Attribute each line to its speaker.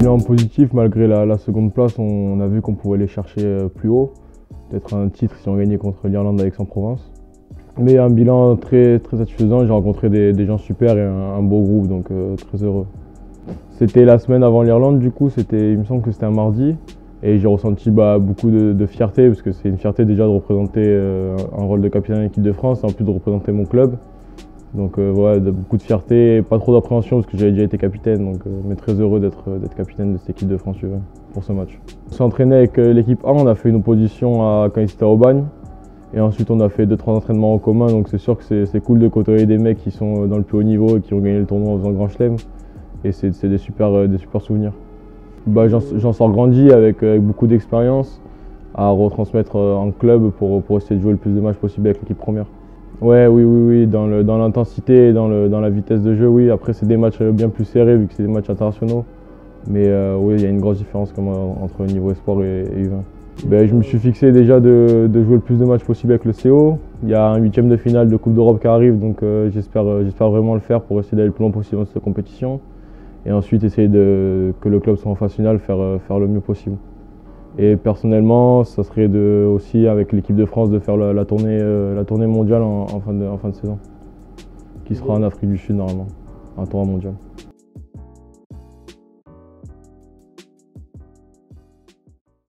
Speaker 1: bilan positif, malgré la, seconde place, on, a vu qu'on pouvait aller chercher euh, plus haut. Peut-être un titre si on gagnait contre l'Irlande avec Aix-en-Provence. Mais un bilan très, très satisfaisant, j'ai rencontré des, gens super et un, beau groupe, donc euh, très heureux. C'était la semaine avant l'Irlande, du coup, il me semble que c'était un mardi. Et j'ai ressenti bah, beaucoup de, fierté, parce que c'est une fierté déjà de représenter euh, un rôle de capitaine de l'équipe de France, et en plus de représenter mon club. Donc euh, voilà, beaucoup de fierté, pas trop d'appréhension parce que j'avais déjà été capitaine, donc, euh, mais très heureux d'être capitaine de cette équipe de France pour ce match. On s'est entraîné avec l'équipe 1, on a fait une opposition à, quand ils étaient à Aubagne. Et ensuite on a fait 2-3 entraînements en commun, donc c'est sûr que c'est cool de côtoyer des mecs qui sont dans le plus haut niveau et qui ont gagné le tournoi en faisant Grand Chelem. Et c'est des super, des souvenirs. Bah, J'en sors grandi avec, beaucoup d'expérience à retransmettre euh, en club pour, pour, essayer de jouer le plus de matchs possible avec l'équipe première. Ouais, oui, oui, oui, dans l'intensité et dans, dans, la vitesse de jeu, oui. Après, c'est des matchs bien plus serrés vu que c'est des matchs internationaux. Mais euh, oui, il y a une grosse différence comme, entre niveau espoir et, U20. Ben, je me suis fixé déjà de, de, jouer le plus de matchs possible avec le CO. Il y a un huitième de finale de Coupe d'Europe qui arrive, donc euh, j'espère vraiment le faire pour essayer d'aller le plus loin possible dans cette compétition et ensuite essayer de, que le club soit en phase finale, faire, euh, faire le mieux possible. Et personnellement, ça serait de, aussi avec l'équipe de France de faire la, tournée, euh, la tournée mondiale en, fin de, en fin de saison, qui sera en Afrique du Sud normalement, un tournoi mondial.